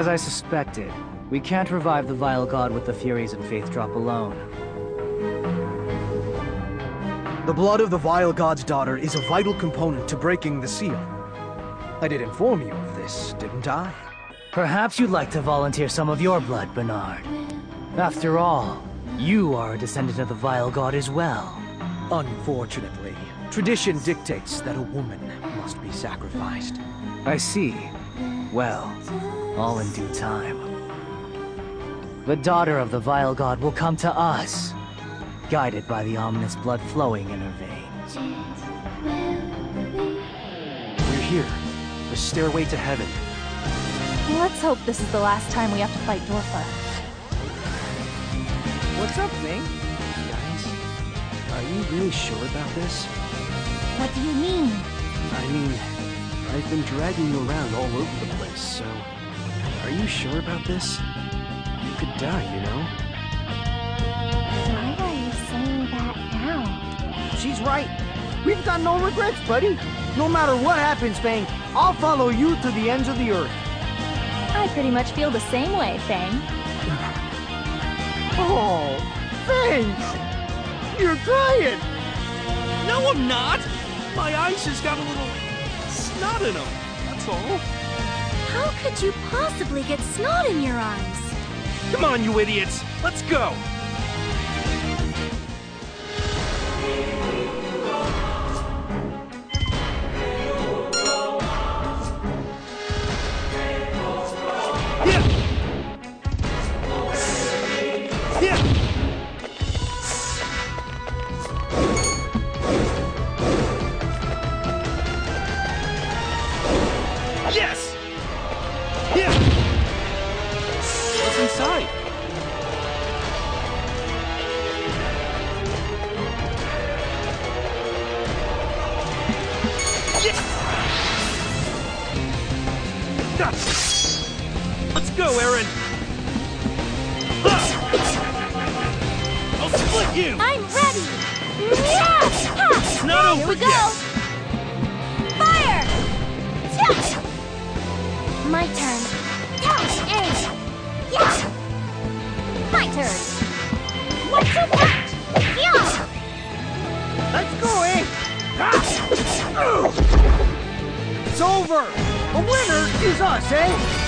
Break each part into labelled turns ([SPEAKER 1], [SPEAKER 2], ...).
[SPEAKER 1] As I suspected, we can't revive the Vile God with the Furies and Faith Drop alone.
[SPEAKER 2] The blood of the Vile God's daughter is a vital component to breaking the seal. I did inform you of this, didn't I?
[SPEAKER 1] Perhaps you'd like to volunteer some of your blood, Bernard. After all, you are a descendant of the Vile God as well.
[SPEAKER 2] Unfortunately, tradition dictates that a woman must be sacrificed.
[SPEAKER 1] I see. Well, all in due time. The daughter of the Vile God will come to us, guided by the ominous blood flowing in her veins.
[SPEAKER 3] We're here. The stairway to heaven.
[SPEAKER 4] Let's hope this is the last time we have to fight Dolfa.
[SPEAKER 2] What's up, Ming?
[SPEAKER 3] Guys, are you really sure about this?
[SPEAKER 4] What do you mean?
[SPEAKER 3] I mean, I've been dragging you around all over the place, so... Are you sure about this? You could die, you know?
[SPEAKER 4] Why are you saying that now?
[SPEAKER 5] She's right. We've got no regrets, buddy. No matter what happens, Fang, I'll follow you to the ends of the earth.
[SPEAKER 4] I pretty much feel the same way, Fang.
[SPEAKER 5] Oh, thanks. You're trying.
[SPEAKER 6] No, I'm not! My eyes just got a little snot in them, that's all.
[SPEAKER 7] How could you possibly get snot in your eyes?
[SPEAKER 6] Come on, you idiots! Let's go! Let's go, Eryn! I'll split you!
[SPEAKER 7] I'm ready!
[SPEAKER 6] It's not
[SPEAKER 7] Here
[SPEAKER 6] over
[SPEAKER 7] we go!
[SPEAKER 6] yet!
[SPEAKER 7] Fire! My turn. Yeah! My turn. Two, punch!
[SPEAKER 5] Let's go, eh? It's over. The winner is us, eh?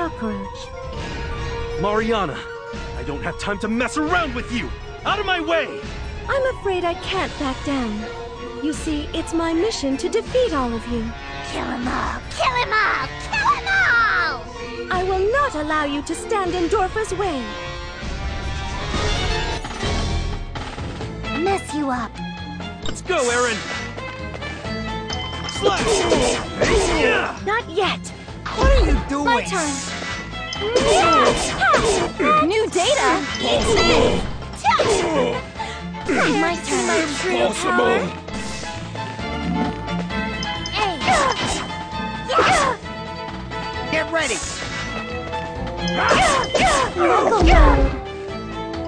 [SPEAKER 8] Cockroach.
[SPEAKER 6] Mariana, I don't have time to mess around with you! Out of my way!
[SPEAKER 8] I'm afraid I can't back down. You see, it's my mission to defeat all of you.
[SPEAKER 7] Kill them all! Kill them all! Kill them all!
[SPEAKER 8] I will not allow you to stand in Dolfa's way.
[SPEAKER 7] Mess you up.
[SPEAKER 6] Let's go, Eryn! Slash!
[SPEAKER 8] Not yet.
[SPEAKER 5] What are you doing?
[SPEAKER 8] My turn.
[SPEAKER 9] New data?
[SPEAKER 8] My turn. My true power.
[SPEAKER 5] Get ready.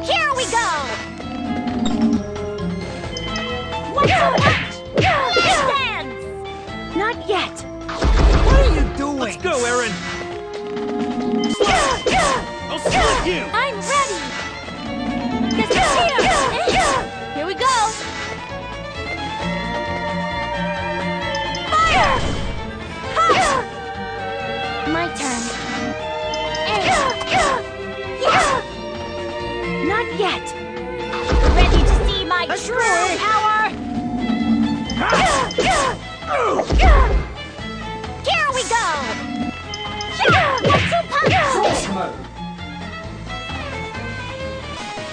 [SPEAKER 7] Here we go! What's up? Dance!
[SPEAKER 8] Not yet.
[SPEAKER 5] What are you doing?
[SPEAKER 6] Let's go, Eryn! Slash! I'll split you!
[SPEAKER 8] I'm ready. This is here. Here we go. Fire! My turn. Not yet.
[SPEAKER 7] Ready to see my true power?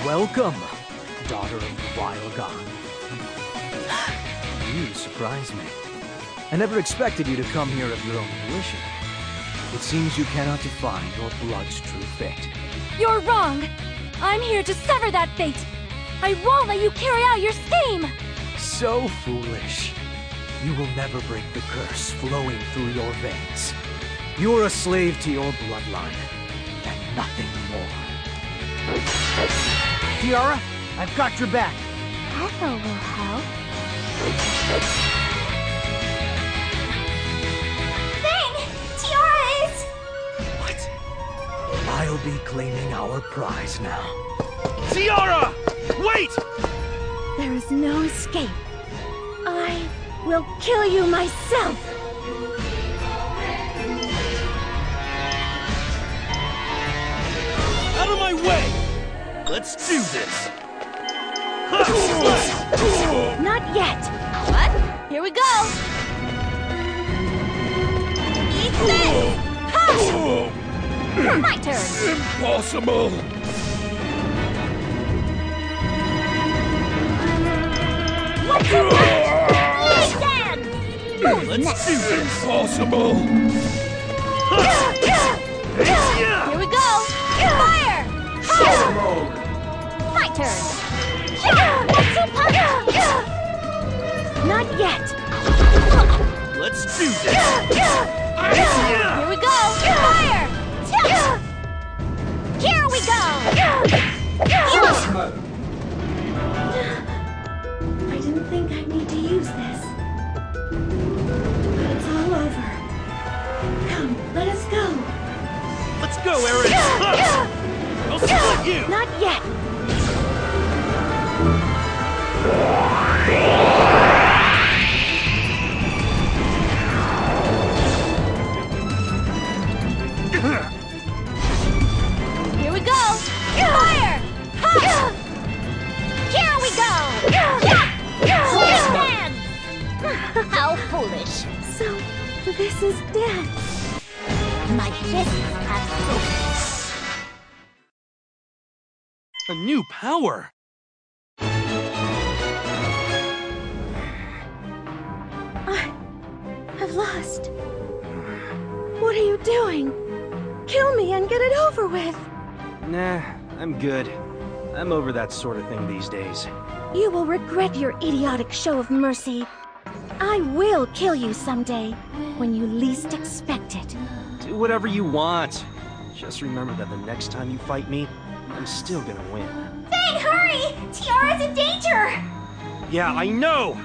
[SPEAKER 1] Welcome, daughter of the Vile God. You surprise me. I never expected you to come here of your own volition. It seems you cannot define your blood's true fate.
[SPEAKER 9] You're wrong! I'm here to sever that fate! I won't let you carry out your scheme!
[SPEAKER 1] So foolish. You will never break the curse flowing through your veins. You're a slave to your bloodline, and nothing more.
[SPEAKER 5] Tiara, I've got your back.
[SPEAKER 8] Alpha will help.
[SPEAKER 7] Thing! Tiara is...
[SPEAKER 6] What?
[SPEAKER 1] I'll be claiming our prize now.
[SPEAKER 6] Tiara! Wait!
[SPEAKER 8] There is no escape. I will kill you myself.
[SPEAKER 6] Out of my way! Let's do this!
[SPEAKER 8] Not yet.
[SPEAKER 9] What? Here we go!
[SPEAKER 7] Eat this! Ha! My turn!
[SPEAKER 6] Impossible!
[SPEAKER 7] What's up? Let's!
[SPEAKER 6] Let's do this! Impossible!
[SPEAKER 7] Here we go! Fire! Ha! Turn! Let's!
[SPEAKER 8] Not yet.
[SPEAKER 6] Let's do this!
[SPEAKER 7] Here we go! Fire! Here we go!
[SPEAKER 8] I didn't think I'd need to use this. But it's all over. Come, let us go.
[SPEAKER 6] Let's go, Eryn! I'll split you!
[SPEAKER 8] Not yet.
[SPEAKER 10] Yeah. That sort of thing these days.
[SPEAKER 8] You will regret your idiotic show of mercy. I will kill you someday, when you least expect it.
[SPEAKER 10] Do whatever you want. Just remember that the next time you fight me, I'm still gonna win.
[SPEAKER 7] Fang, hurry! Tiara's in danger!
[SPEAKER 10] Yeah, I know!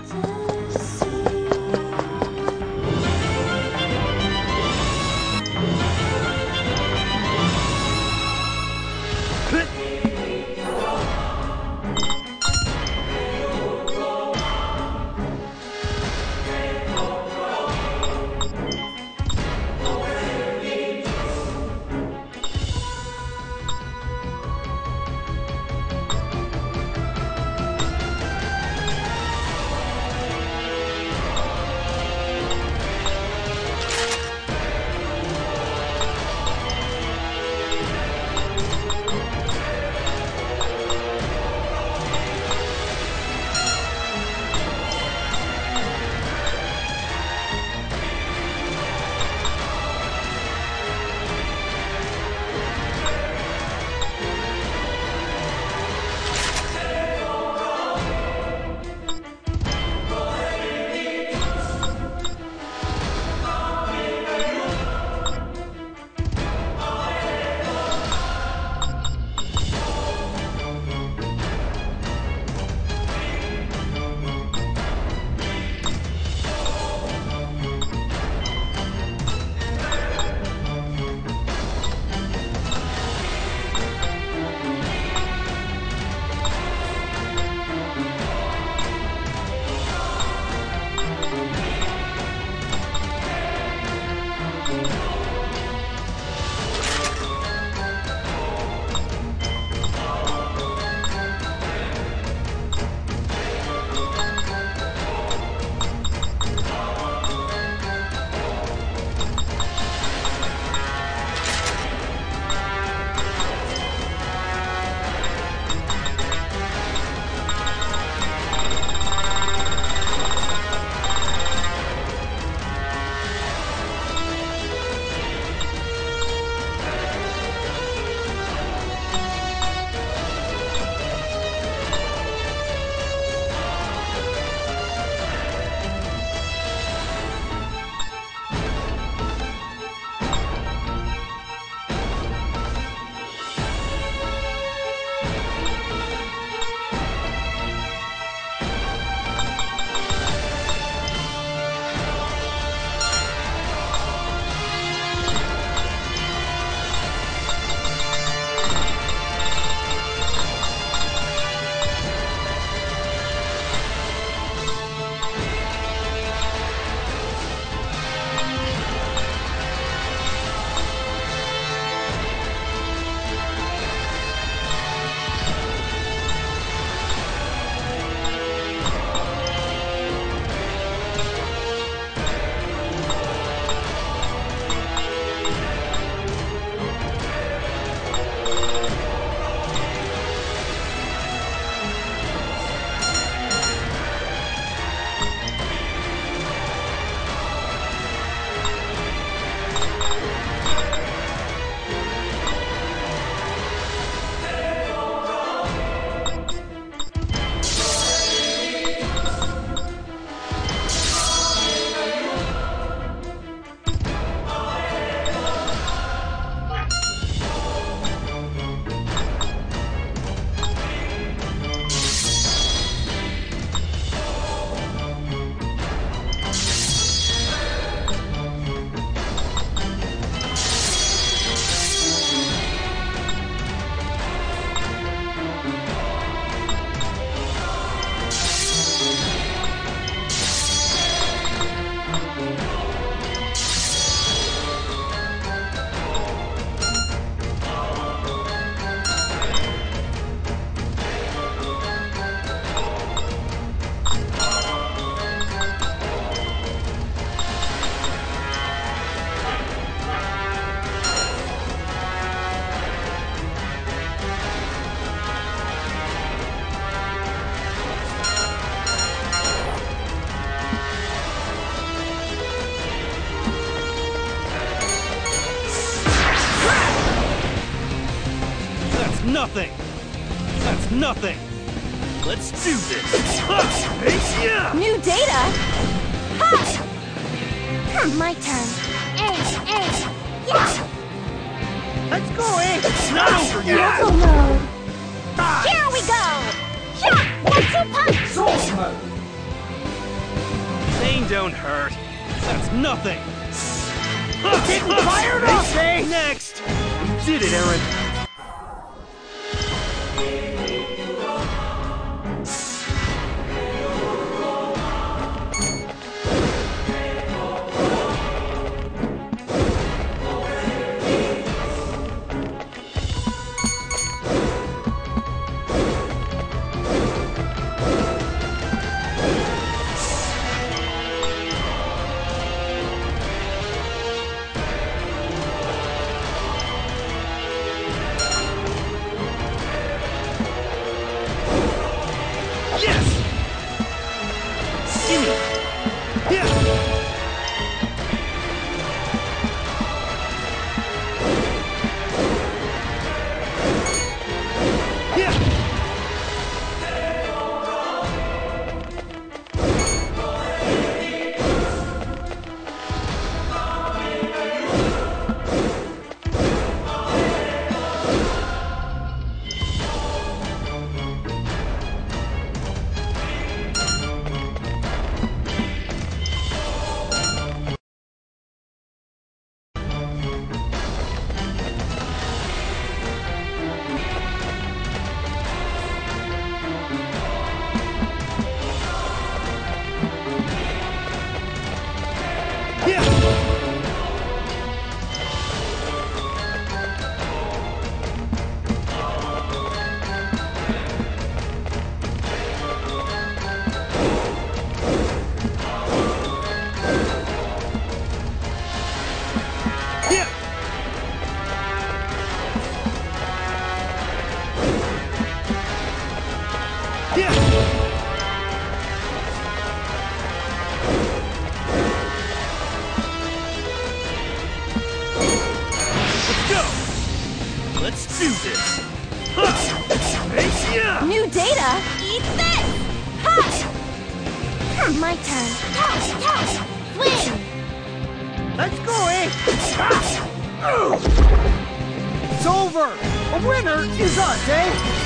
[SPEAKER 6] Nothing! Let's do this! Ha! Hey, yeah!
[SPEAKER 7] New data? My turn. Hey, hey, yeah!
[SPEAKER 5] Let's go, eh?
[SPEAKER 6] It's not over yet!
[SPEAKER 7] Miracle mode! Here we go! Yeah! One, two, punch!
[SPEAKER 6] Pain don't hurt. That's nothing!
[SPEAKER 5] Getting fired up, eh?
[SPEAKER 6] Next! You did it,
[SPEAKER 5] Eryn! It's over! A winner is us, eh?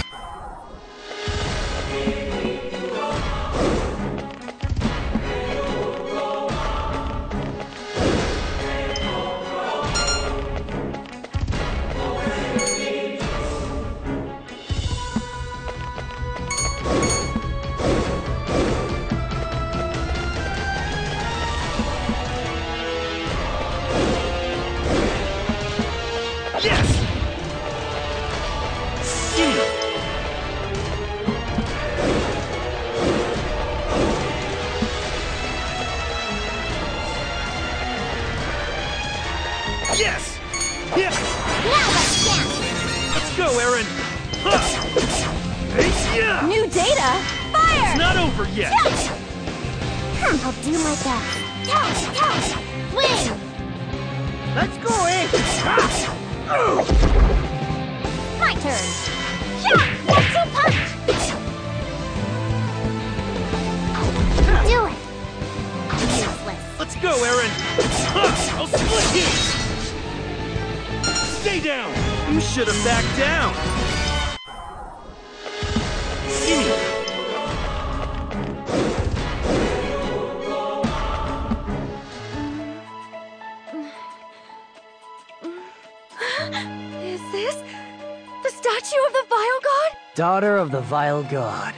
[SPEAKER 1] Daughter of the Vile God,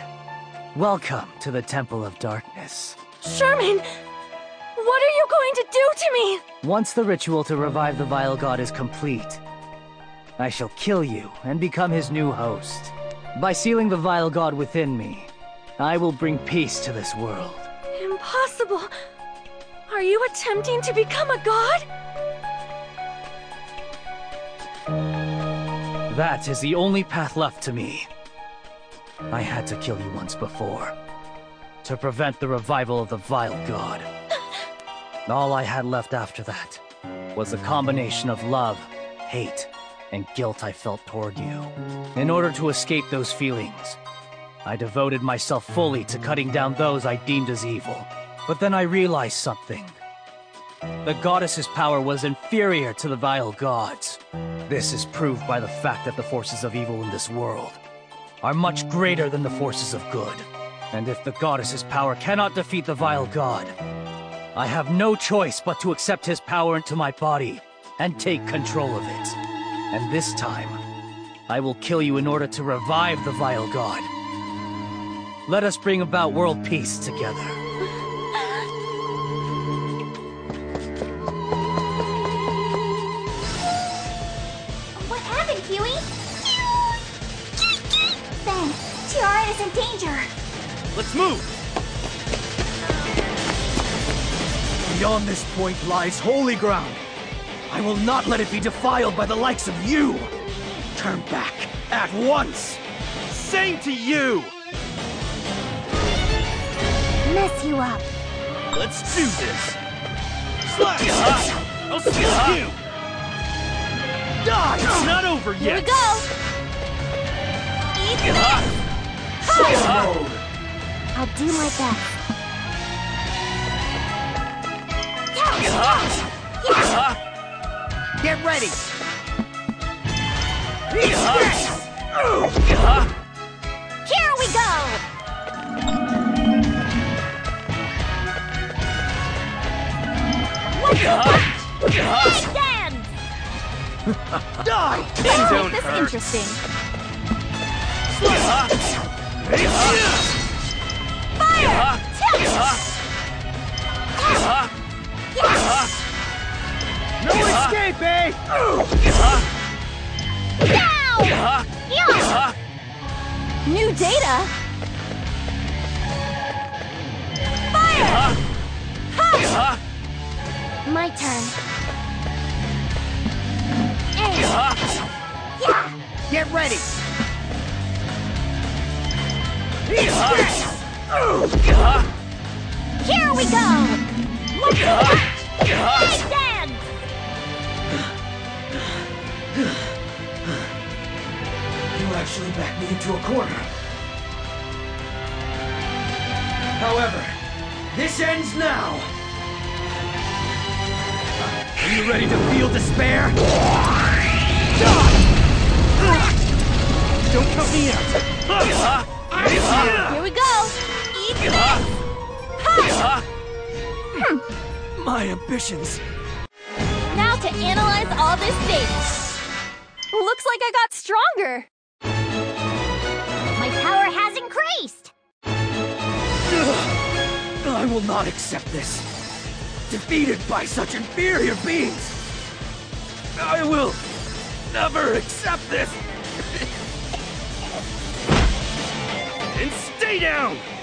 [SPEAKER 1] welcome to the Temple of Darkness.
[SPEAKER 4] Sherman, what are you going to do to me?
[SPEAKER 1] Once the ritual to revive the Vile God is complete, I shall kill you and become his new host. By sealing the Vile God within me, I will bring peace to this world.
[SPEAKER 4] Impossible. Are you attempting to become a god?
[SPEAKER 1] That is the only path left to me. I had to kill you once before. To prevent the revival of the Vile God. All I had left after that was a combination of love, hate, and guilt I felt toward you. In order to escape those feelings, I devoted myself fully to cutting down those I deemed as evil. But then I realized something. The goddess's power was inferior to the vile gods. This is proved by the fact that the forces of evil in this world are much greater than the forces of good. And if the goddess's power cannot defeat the vile god, I have no choice but to accept his power into my body and take control of it. And this time, I will kill you in order to revive the vile god. Let us bring about world peace together.
[SPEAKER 7] In danger.
[SPEAKER 6] Let's move!
[SPEAKER 2] Beyond this point lies holy ground. I will not let it be defiled by the likes of you. Turn back at once.
[SPEAKER 6] Same to you!
[SPEAKER 7] Mess you up.
[SPEAKER 6] Let's do this! Slash! I'll smash you! Die! It's not over yet!
[SPEAKER 4] Here we go! Eat this!
[SPEAKER 7] I'll do my best.
[SPEAKER 5] Get ready!
[SPEAKER 7] Here we go!
[SPEAKER 4] Stand!
[SPEAKER 6] Die! It
[SPEAKER 4] Let's
[SPEAKER 6] don't
[SPEAKER 4] this
[SPEAKER 6] hurt!
[SPEAKER 4] Interesting.
[SPEAKER 5] No eh?
[SPEAKER 4] New data? Fire!
[SPEAKER 7] My turn.
[SPEAKER 5] Get ready!
[SPEAKER 7] Here we go!
[SPEAKER 4] Stand!
[SPEAKER 2] You actually backed me into a corner. However, this ends now. Are you ready to feel despair?
[SPEAKER 5] Don't count me out!
[SPEAKER 4] Here we go! Eat this!
[SPEAKER 2] My ambitions.
[SPEAKER 4] Now to analyze all this data. Looks like I got stronger.
[SPEAKER 7] My power has increased!
[SPEAKER 2] I will not accept this. Defeated by such inferior beings. I will never accept this.
[SPEAKER 6] And stay down!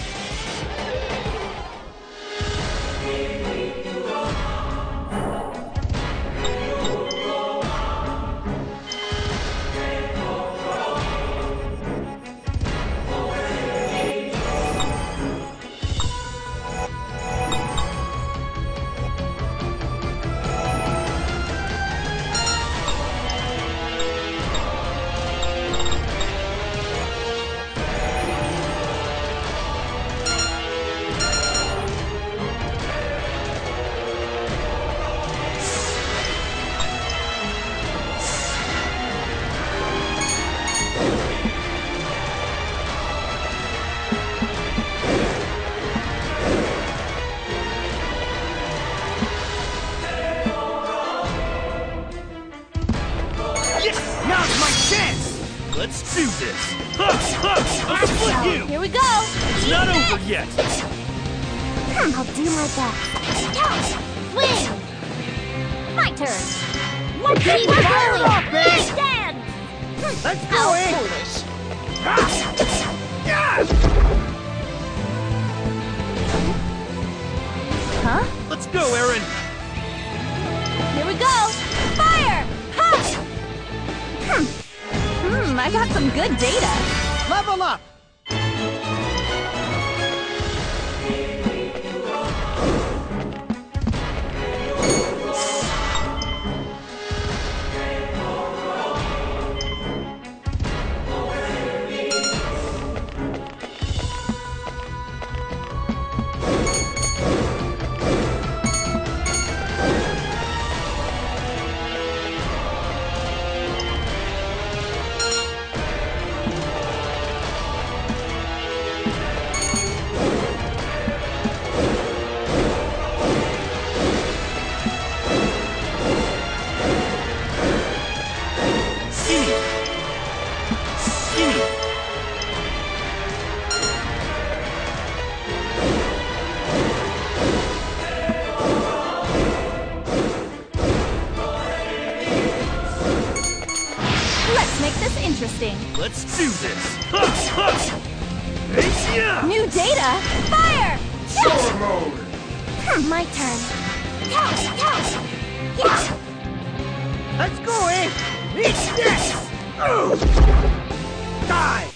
[SPEAKER 5] Die!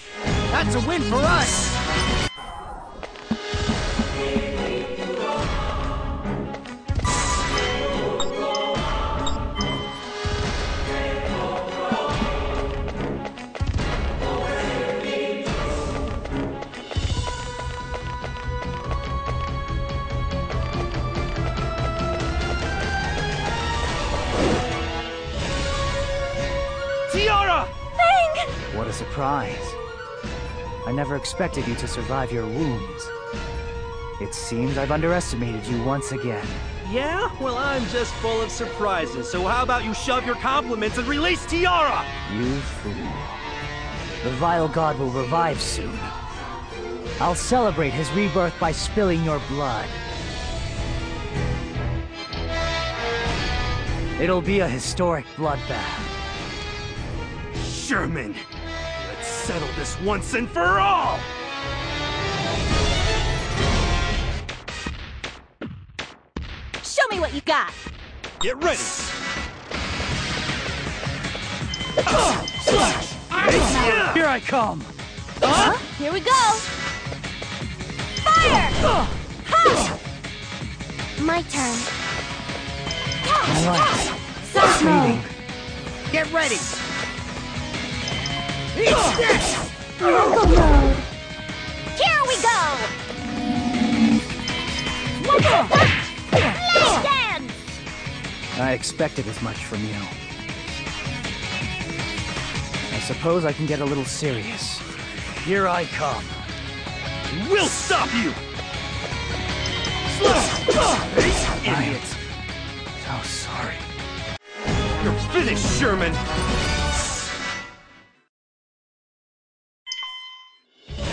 [SPEAKER 5] That's a win for us!
[SPEAKER 1] Surprise. I never expected you to survive your wounds. It seems I've underestimated you once again.
[SPEAKER 6] Yeah? Well, I'm just full of surprises, so how about you shove your compliments and release Tiara?
[SPEAKER 1] You fool. The vile god will revive soon. I'll celebrate his rebirth by spilling your blood. It'll be a historic bloodbath.
[SPEAKER 6] Sherman, settle this once and for all!
[SPEAKER 11] Show me what you got!
[SPEAKER 6] Get ready! Slash! Yeah.
[SPEAKER 1] Here I come!
[SPEAKER 11] Huh? Here we go! Fire! Ha!
[SPEAKER 7] My turn.
[SPEAKER 1] Alright,
[SPEAKER 11] Surf mode!
[SPEAKER 5] Get ready! Eat this!
[SPEAKER 7] Miracle. Here we go! Lay dance!
[SPEAKER 1] I expected as much from you. I suppose I can get a little serious. Here I come.
[SPEAKER 6] We'll stop you!
[SPEAKER 1] I am so sorry.
[SPEAKER 6] You're finished, Sherman!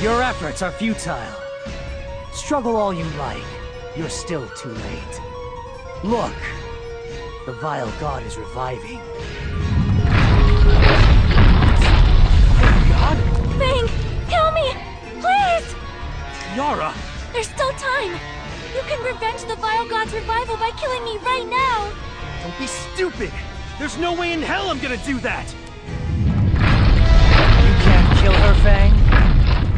[SPEAKER 1] Your efforts are futile. Struggle all you like. You're still too late. Look! The vile god is reviving. God?
[SPEAKER 11] Fang! Kill me! Please!
[SPEAKER 6] Yara!
[SPEAKER 11] There's still time! You can revenge the Vile God's revival by killing me right now!
[SPEAKER 6] Don't be stupid! There's no way in hell I'm gonna do that!
[SPEAKER 1] You can't kill her, Fang?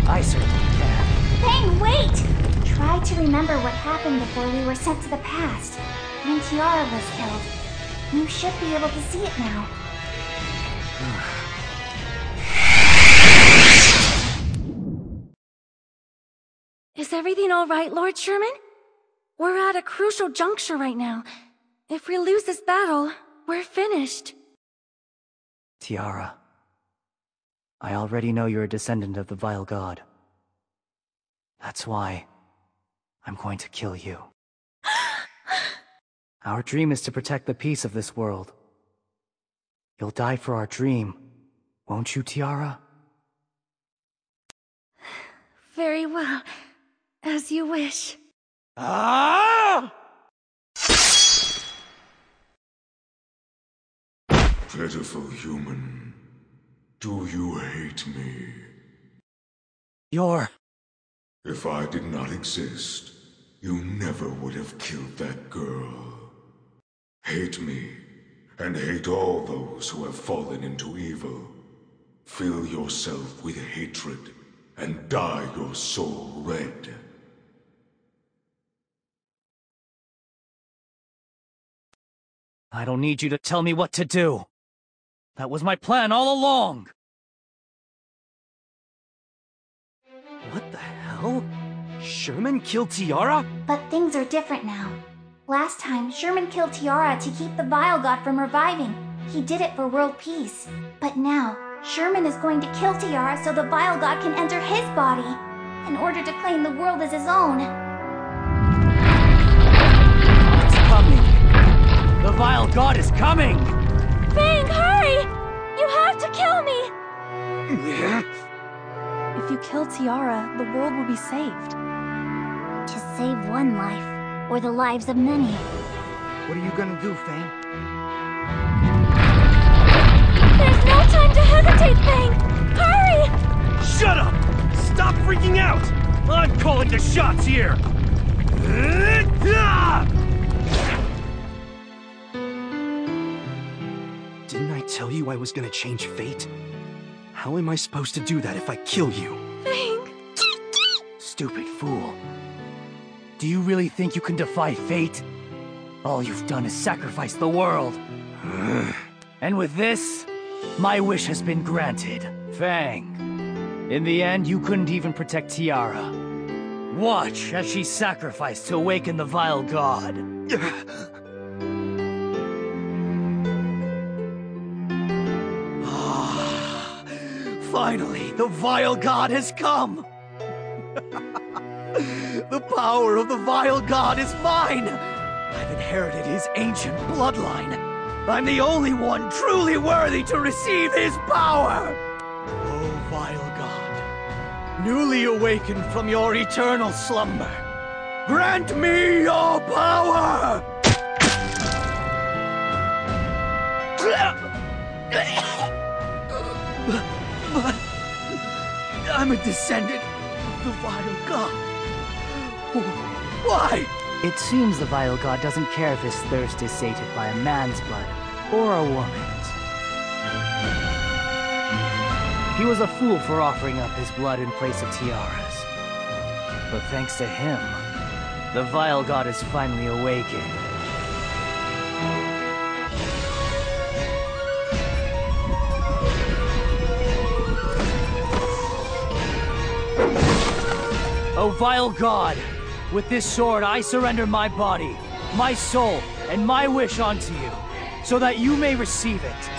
[SPEAKER 1] I certainly can.
[SPEAKER 7] Fang, wait! Try to remember what happened before we were sent to the past, when Tiara was killed. You should be able to see it now.
[SPEAKER 11] Is everything alright, Lord Sherman? We're at a crucial juncture right now. If we lose this battle, we're finished.
[SPEAKER 1] Tiara. I already know you're a descendant of the vile god. That's why I'm going to kill you. Our dream is to protect the peace of this world. You'll die for our dream, won't you, Tiara?
[SPEAKER 11] Very well. As you wish.
[SPEAKER 6] Ah!
[SPEAKER 9] Pitiful human, do you hate me?
[SPEAKER 1] You're...
[SPEAKER 9] If I did not exist, you never would have killed that girl. Hate me, and hate all those who have fallen into evil. Fill yourself with hatred, and dye your soul red.
[SPEAKER 1] I don't need you to tell me what to do. That was my plan all along.
[SPEAKER 6] What the hell? Sherman killed Tiara?
[SPEAKER 7] But things are different now. Last time, Sherman killed Tiara to keep the Vile God from reviving. He did it for world peace. But now, Sherman is going to kill Tiara so the Vile God can enter his body, in order to claim the world as his own.
[SPEAKER 1] It's coming. The vile god is coming!
[SPEAKER 11] Fang, hurry! You have to kill me! if you kill Tiara, the world will be saved.
[SPEAKER 7] To save one life, or the lives of many.
[SPEAKER 5] What are you gonna do, Fang?
[SPEAKER 11] There's no time to hesitate, Fang! Hurry! Shut up! Stop freaking out!
[SPEAKER 6] I'm calling the shots here!
[SPEAKER 3] Tell you I was gonna change fate? How am I supposed to do that if I kill you?
[SPEAKER 4] Fang!
[SPEAKER 1] Stupid fool. Do you really think you can defy fate? All you've done is sacrifice the world. and with this, my wish has been granted. Fang, in the end, you couldn't even protect Tiara. Watch as she sacrificed to awaken the vile god. Finally, the vile god has come! the power of the vile god is mine! I've inherited his ancient bloodline. I'm the only one truly worthy to receive his power! Oh, vile god, newly awakened from your eternal slumber, grant me your power! But I'm a descendant of the vile god. Why? It seems the vile god doesn't care if his thirst is sated by a man's blood or a woman's. He was a fool for offering up his blood in place of Tiara's. But thanks to him, the vile god is finally awakened. O vile god, with this sword I surrender my body, my soul, and my wish unto you, so that you may receive it.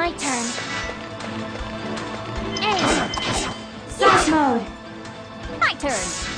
[SPEAKER 6] My
[SPEAKER 7] turn. Aim!
[SPEAKER 8] Slash mode.
[SPEAKER 7] My turn.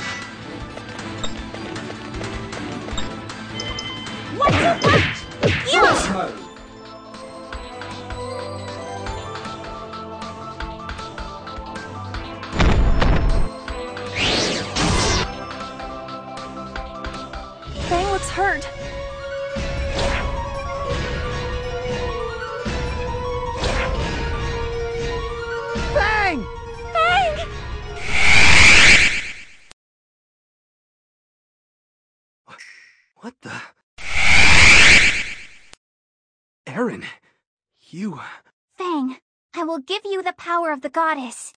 [SPEAKER 7] You. Uh,
[SPEAKER 4] Fang,
[SPEAKER 8] I will give you the power of the goddess.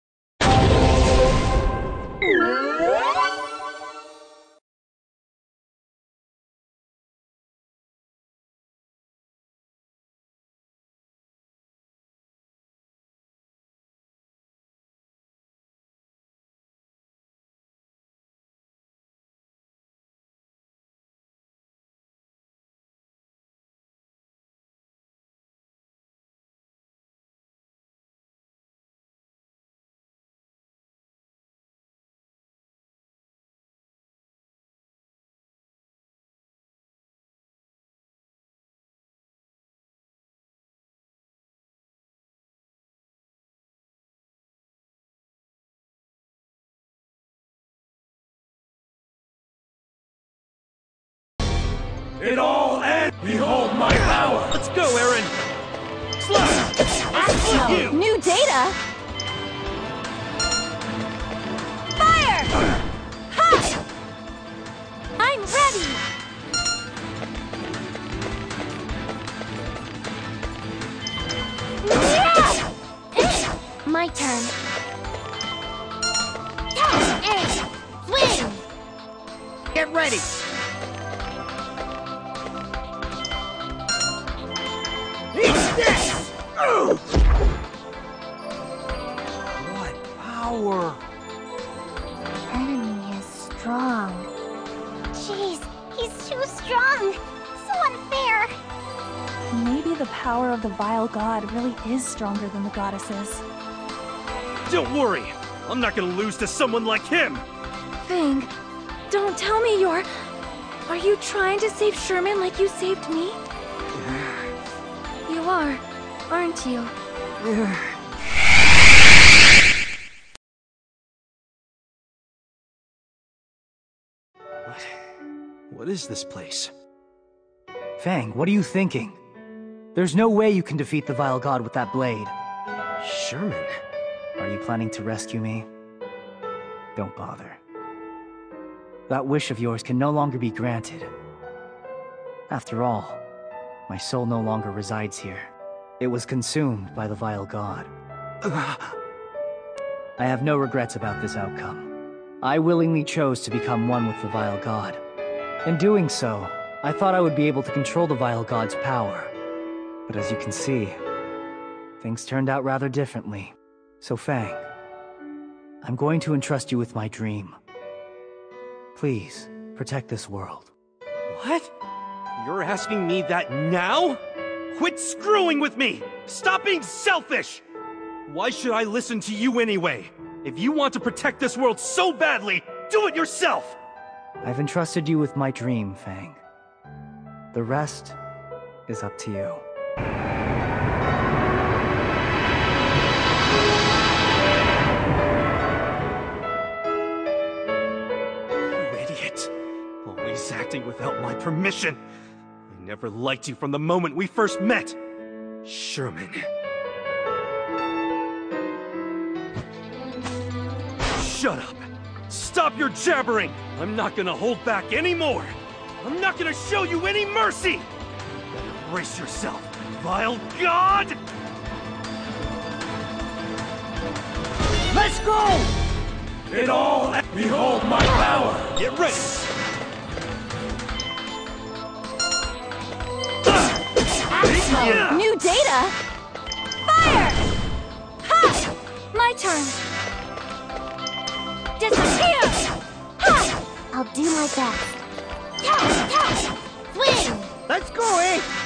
[SPEAKER 6] It all ends! Behold my power! Let's go, Eryn! Slash!
[SPEAKER 7] Action! New data? Fire! Ha!
[SPEAKER 4] I'm ready!
[SPEAKER 7] Yeah! My turn. Aim! Swing!
[SPEAKER 5] Get ready!
[SPEAKER 4] Vile god really is stronger than the goddesses.
[SPEAKER 6] Don't worry! I'm not gonna lose to someone like him!
[SPEAKER 4] Fang, don't tell me you're... Are you trying to save Sherman like you saved me? You are, aren't you?
[SPEAKER 3] What? What is this place?
[SPEAKER 1] Fang, what are you thinking? There's no way you can defeat the Vile God with that blade.
[SPEAKER 3] Sherman.
[SPEAKER 1] Are you planning to rescue me? Don't bother. That wish of yours can no longer be granted. After all, my soul no longer resides here. It was consumed by the Vile God. I have no regrets about this outcome. I willingly chose to become one with the Vile God. In doing so, I thought I would be able to control the Vile God's power. But as you can see, things turned out rather differently. So Fang, I'm going to entrust you with my dream. Please, protect this world.
[SPEAKER 6] What? You're asking me that now? Quit screwing with me! Stop being selfish! Why should I listen to you anyway? If you want to protect this world so badly, do it yourself!
[SPEAKER 1] I've entrusted you with my dream, Fang. The rest is up to you.
[SPEAKER 6] You idiot. Always acting without my permission. I never liked you from the moment we first met. Sherman. Shut up. Stop your jabbering. I'm not gonna hold back anymore. I'm not gonna show you any mercy. Better brace yourself. Vile god!
[SPEAKER 5] Let's go!
[SPEAKER 9] It all behold my power!
[SPEAKER 6] Get ready! Yeah!
[SPEAKER 4] New data? Fire! Ha! My turn. Disappear! Ha!
[SPEAKER 7] I'll do my best. Tap, tap, swing!
[SPEAKER 5] Let's go, eh?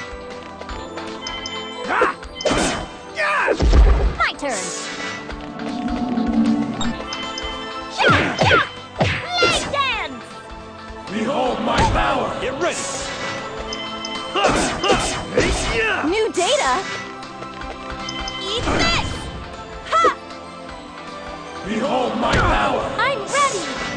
[SPEAKER 7] My turn. Yeah, yeah! Leg dance!
[SPEAKER 9] Behold my power!
[SPEAKER 6] Get ready! Ha! Ha! Yeah!
[SPEAKER 4] New data?
[SPEAKER 7] Eat this!
[SPEAKER 4] Ha!
[SPEAKER 9] Behold my power!
[SPEAKER 4] I'm ready!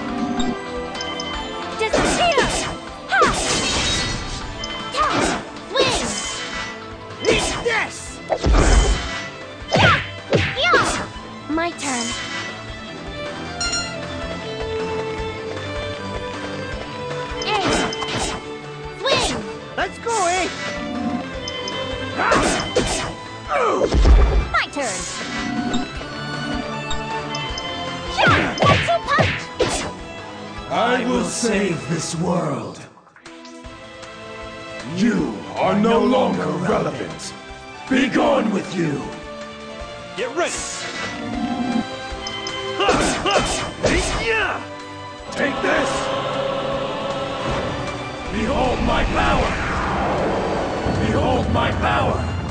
[SPEAKER 9] I will save this world. You are no longer relevant. Be gone with you.
[SPEAKER 6] Get ready! Ha! Ha! Yeah!
[SPEAKER 9] Take this! Behold my power! Behold my power!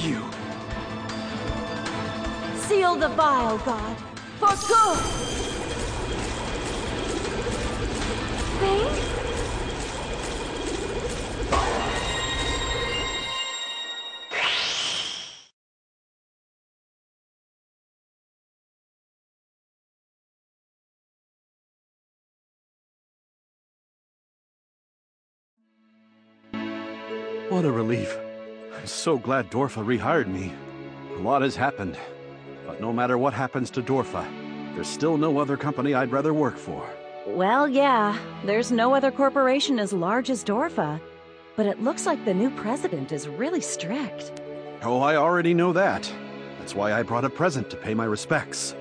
[SPEAKER 5] You.
[SPEAKER 4] Seal the vile, God, for good!
[SPEAKER 3] So glad Dolfa rehired me. A lot has happened. But no matter what happens to Dolfa, there's still no other company I'd rather work for.
[SPEAKER 12] Well, yeah, there's no other corporation as large as Dolfa. But it looks like the new president is really strict.
[SPEAKER 3] Oh, I already know that. That's why I brought a present to pay my respects.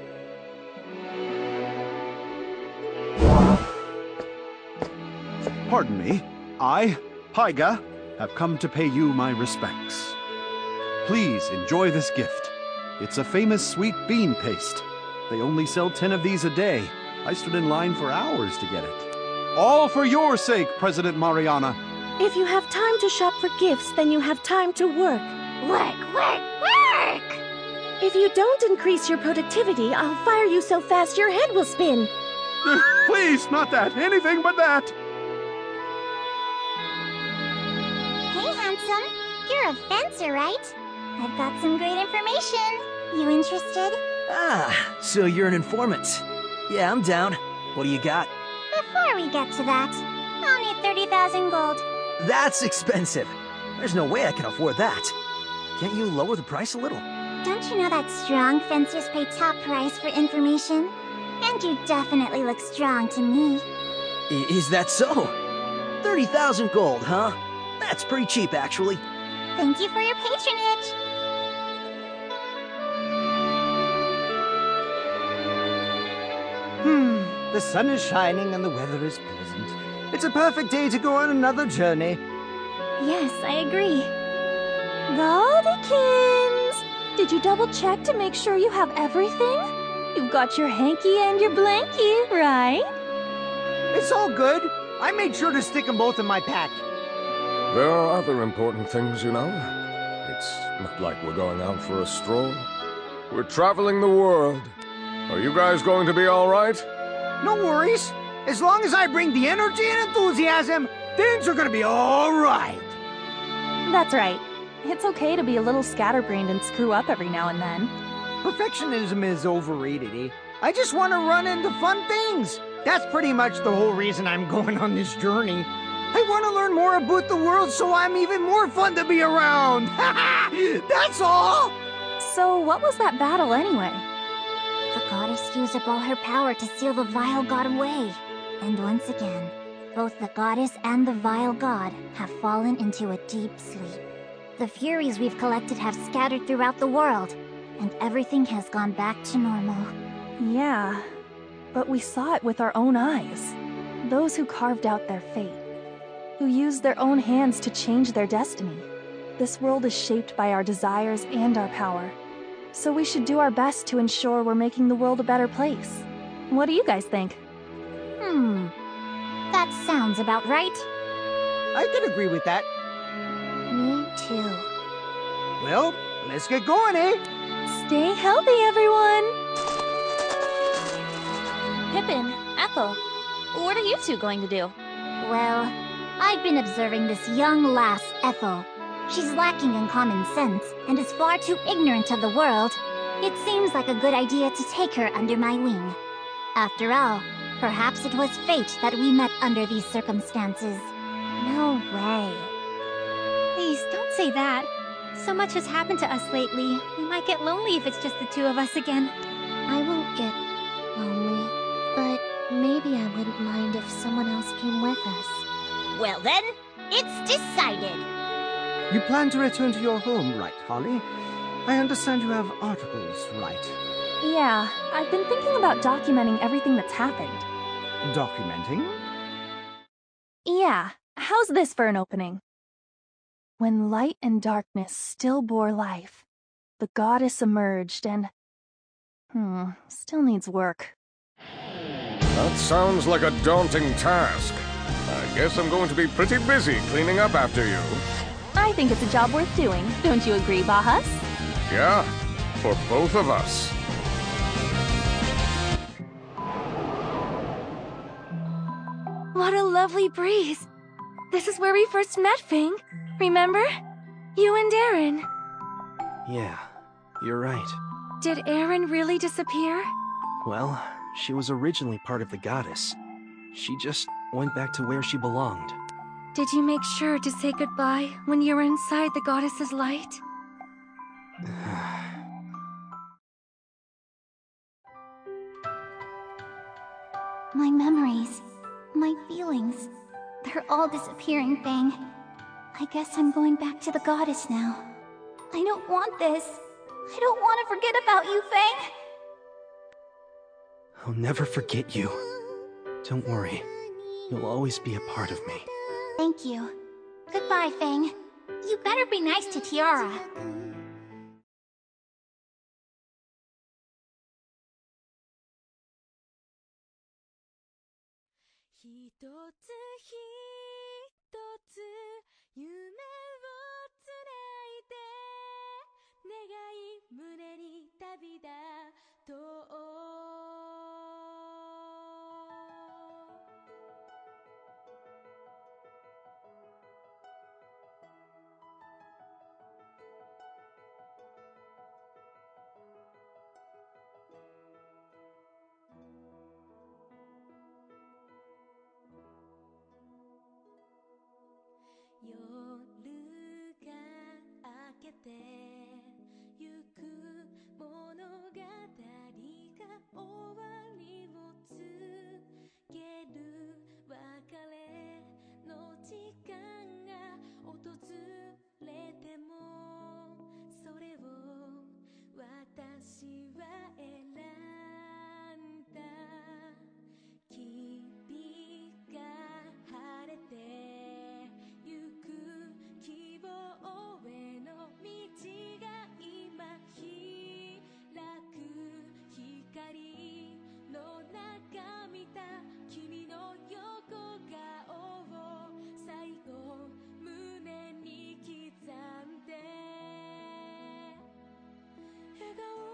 [SPEAKER 3] Pardon me. I, Paiga, have come to pay you my respects. Please enjoy this gift. It's a famous sweet bean paste. They only sell 10 of these a day. I stood in line for hours to get it. All for your sake, President Mariana.
[SPEAKER 11] If you have time to shop for gifts, then you have time to work.
[SPEAKER 7] Work, work, work!
[SPEAKER 11] If you don't increase your productivity, I'll fire you so fast your head will spin.
[SPEAKER 3] Please, not that. Anything but that.
[SPEAKER 7] A fencer, right? I've got some great information. You interested?
[SPEAKER 2] Ah, so you're an informant. Yeah, I'm down. What do you got?
[SPEAKER 7] Before we get to that, I'll need 30,000 gold.
[SPEAKER 2] That's expensive. There's no way I can afford that. Can't you lower the price a little?
[SPEAKER 7] Don't you know that strong fencers pay top price for information? And you definitely look strong to me.
[SPEAKER 2] I is that so? 30,000 gold, huh? That's pretty cheap, actually.
[SPEAKER 7] Thank you for your patronage.
[SPEAKER 5] Hmm, the sun is shining and the weather is pleasant. It's a perfect day to go on another journey.
[SPEAKER 4] Yes, I agree.
[SPEAKER 11] Goldikins! Did you double check to make sure you have everything? You've got your hanky and your blankie, right?
[SPEAKER 5] It's all good. I made sure to stick them both in my pack.
[SPEAKER 13] There are other important things, you know. It's not like we're going out for a stroll. We're traveling the world. Are you guys going to be all right?
[SPEAKER 5] No worries. As long as I bring the energy and enthusiasm, things are gonna be all right.
[SPEAKER 11] That's right. It's okay to be a little scatterbrained and screw up every now and then.
[SPEAKER 5] Perfectionism is overrated, eh? I just want to run into fun things. That's pretty much the whole reason I'm going on this journey. I want to learn more about the world so I'm even more fun to be around. That's all.
[SPEAKER 11] So, what was that battle anyway?
[SPEAKER 7] The goddess used up all her power to seal the vile god away. And once again, both the goddess and the vile god have fallen into a deep sleep. The furies we've collected have scattered throughout the world, and everything has gone back to normal.
[SPEAKER 11] Yeah, but we saw it with our own eyes. Those who carved out their fate, who use their own hands to change their destiny. This world is shaped by our desires and our power. So we should do our best to ensure we're making the world a better place. What do you guys think?
[SPEAKER 7] Hmm. That sounds about right.
[SPEAKER 5] I can agree with that.
[SPEAKER 7] Me too.
[SPEAKER 5] Well, let's get going, eh?
[SPEAKER 11] Stay healthy, everyone! Pippin, Ethel, what are you two going to do?
[SPEAKER 7] Well, I've been observing this young lass, Ethel. She's lacking in common sense and is far too ignorant of the world. It seems like a good idea to take her under my wing. After all, perhaps it was fate that we met under these circumstances.
[SPEAKER 4] No way. Please, don't say that. So much has happened to us lately. We might get lonely if it's just the two of us again.
[SPEAKER 14] I won't get lonely, but maybe I wouldn't mind if someone else came with us.
[SPEAKER 7] Well then, it's decided.
[SPEAKER 5] You plan to return to your home, right, Harley? I understand you have articles, right?
[SPEAKER 11] Yeah, I've been thinking about documenting everything that's happened.
[SPEAKER 5] Documenting?
[SPEAKER 11] Yeah, how's this for an opening? When light and darkness still bore life, the goddess emerged and. Hmm, still needs work.
[SPEAKER 13] That sounds like a daunting task. I guess I'm going to be pretty busy cleaning up after you.
[SPEAKER 11] I think it's a job worth doing. Don't you agree, Bahus?
[SPEAKER 13] Yeah, for both of us.
[SPEAKER 4] What a lovely breeze. This is where we first met, Fang. Remember? You and Eryn.
[SPEAKER 15] Yeah, you're right.
[SPEAKER 4] Did Eryn really disappear?
[SPEAKER 15] Well, she was originally part of the goddess. She just went back to where she belonged.
[SPEAKER 4] Did you make sure to say goodbye when you were inside the goddess's light?
[SPEAKER 7] My memories, my feelings, they're all disappearing, Fang. I guess I'm going back to the goddess now. I don't want this. I don't want to forget about you, Fang.
[SPEAKER 15] I'll never forget you. Don't worry. You'll always be a part of me.
[SPEAKER 7] Thank you. Goodbye, Fang. You better be nice to Tiara.
[SPEAKER 16] 내가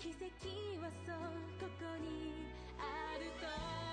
[SPEAKER 16] 奇跡はそうここにあると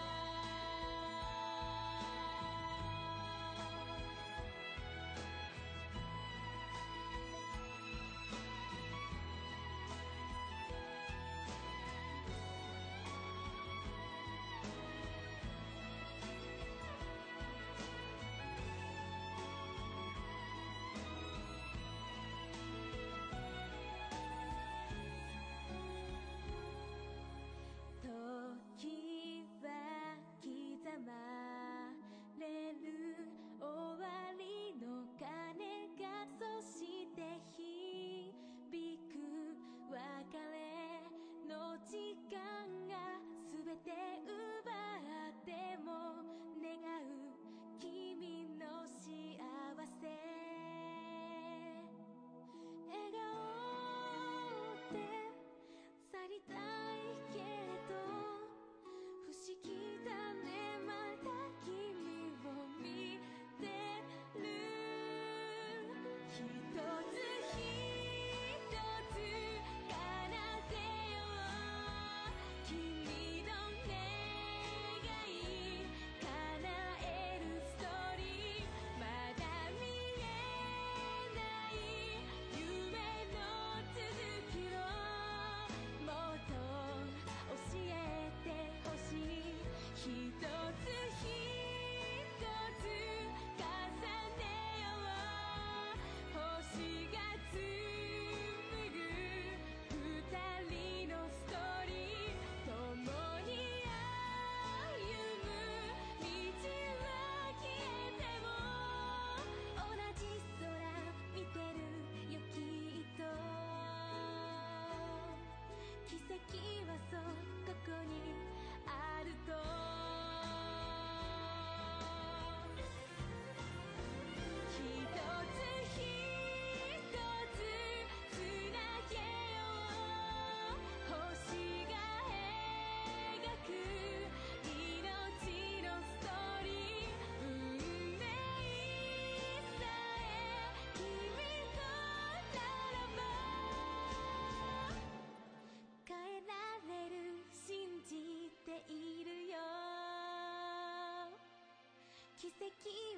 [SPEAKER 16] 跡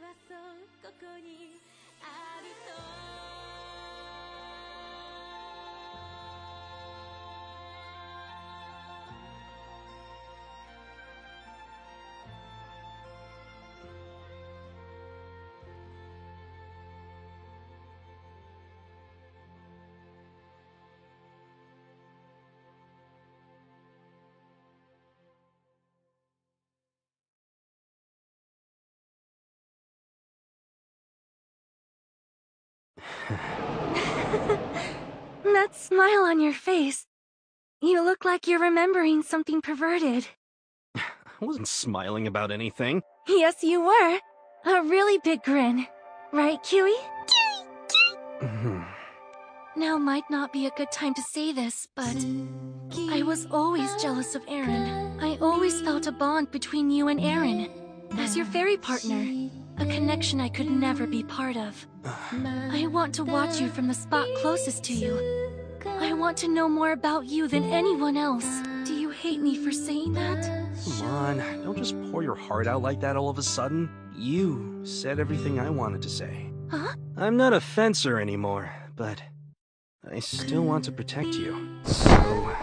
[SPEAKER 16] はそうここにあると
[SPEAKER 4] That smile on your face. You look like you're remembering something perverted.
[SPEAKER 6] I wasn't smiling about anything.
[SPEAKER 4] Yes, you were. A really big grin. Right, Kiwi? Mm-hmm. Now might not be a good time to say this, but I was always jealous of Eryn. I always felt a bond between you and Eryn. As your fairy partner, a connection I could never be part of. I want to watch you from the spot closest to you. I want to know more about you than anyone else. Do you hate me for saying that?
[SPEAKER 6] Come on, don't just pour your heart out like that all of a sudden. You said everything I wanted to say.
[SPEAKER 4] Huh?
[SPEAKER 6] I'm not a fencer anymore, but I still want to protect you. So,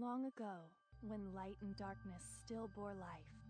[SPEAKER 11] Long ago, when light and darkness still bore life,